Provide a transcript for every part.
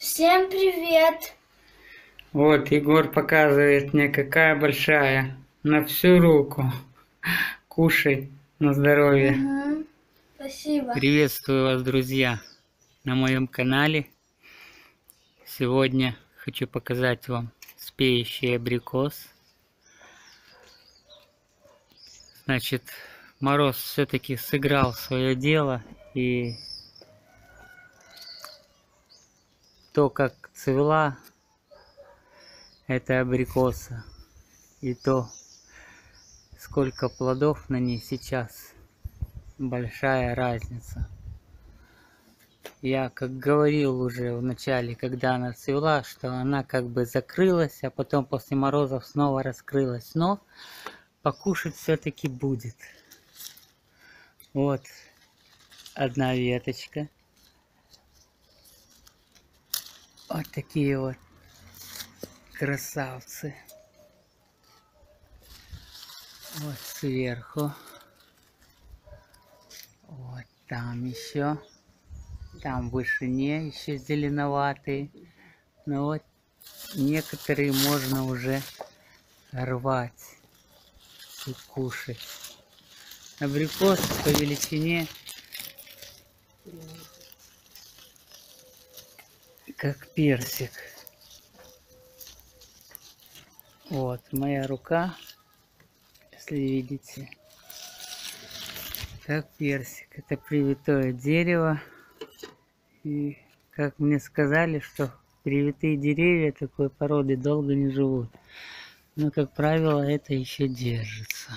Всем привет! Вот, Егор показывает мне, какая большая. На всю руку. Кушай на здоровье. Мгм. Спасибо. Приветствую вас, друзья, на моем канале. Сегодня хочу показать вам спеющий абрикос. Значит, мороз все-таки сыграл свое дело и то, как цвела эта абрикоса и то, сколько плодов на ней сейчас, большая разница. Я как говорил уже в начале, когда она цвела, что она как бы закрылась, а потом после морозов снова раскрылась. Но покушать все-таки будет. Вот одна веточка. Вот такие вот красавцы. Вот сверху. Вот там еще. Там в вышине еще зеленоватые. Но вот некоторые можно уже рвать и кушать. Абрикос по величине как персик. Вот моя рука, если видите, как персик. Это привитое дерево. И как мне сказали, что привитые деревья такой породы долго не живут. Но, как правило, это еще держится.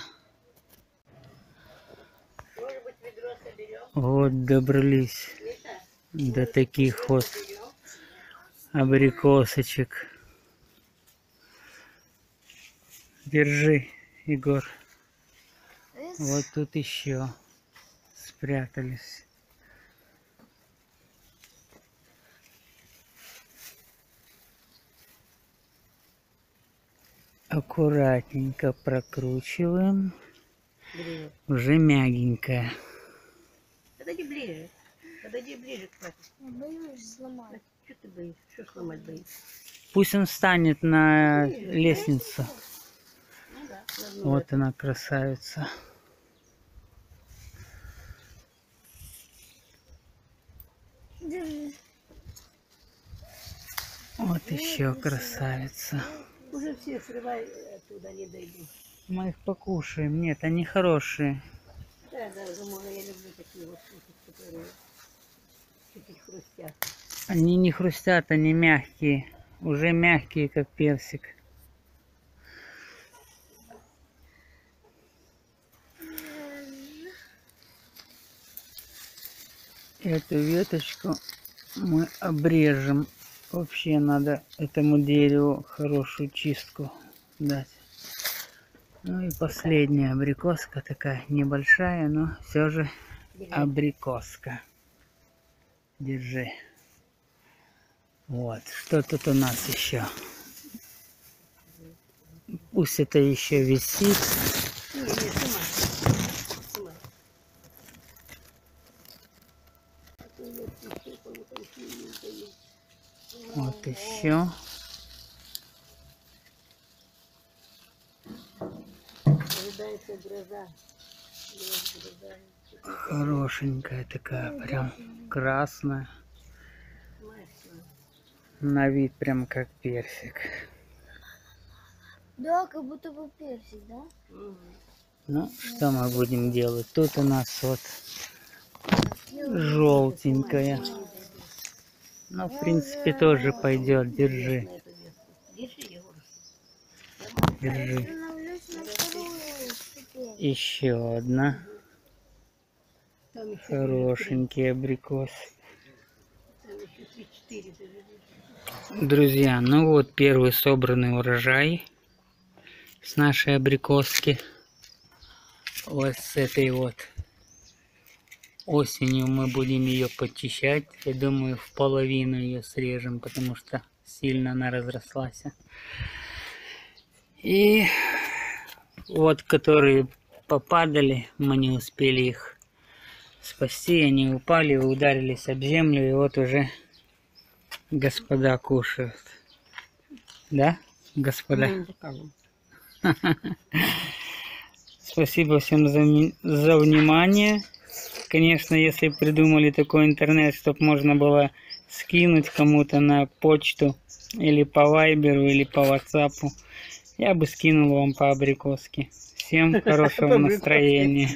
Вот добрались до таких вот абрикосочек. Держи, Егор. Вот тут еще спрятались. Аккуратненько прокручиваем. Ближе. Уже мягенькая. Подойди ближе. Подойди ближе к папе. Боюсь сломать. Что ты боишься? Что сломать боишься? Пусть он встанет на лестницу. Ну да. Вот она красавица. Держи. Вот еще красавица. Уже все срывай оттуда, не дойду. Мы их покушаем. Нет, они хорошие. Да, да, Замора, я люблю такие вот которые чуть-чуть хрустят. Они не хрустят, они мягкие. Уже мягкие, как персик. Эту веточку мы обрежем. Вообще надо этому дереву хорошую чистку дать. Ну и последняя абрикоска такая небольшая, но все же абрикоска. Держи. Вот, что тут у нас еще? Пусть это еще висит. Вот еще. Хорошенькая такая, прям красная. На вид прям как персик. Да, как будто бы персик, да? Мгм. Ну, что мы будем делать? Тут у нас вот желтенькая. Ну, в принципе, тоже пойдет. Держи. Держи. Еще одна. Хорошенький абрикос. Там еще три-четыре даже. Друзья, ну вот первый собранный урожай с нашей абрикоски. Вот с этой вот. Осенью мы будем ее почищать. Я думаю, в половину ее срежем, потому что сильно она разрослась. И вот, которые попадали, мы не успели их спасти. Они упали, ударились об землю, и вот уже господа кушают. Да, господа? Спасибо всем за, за внимание. Конечно, если придумали такой интернет, чтобы можно было скинуть кому-то на почту или по вайберу, или по ватсапу, я бы скинул вам по абрикоске. Всем хорошего настроения.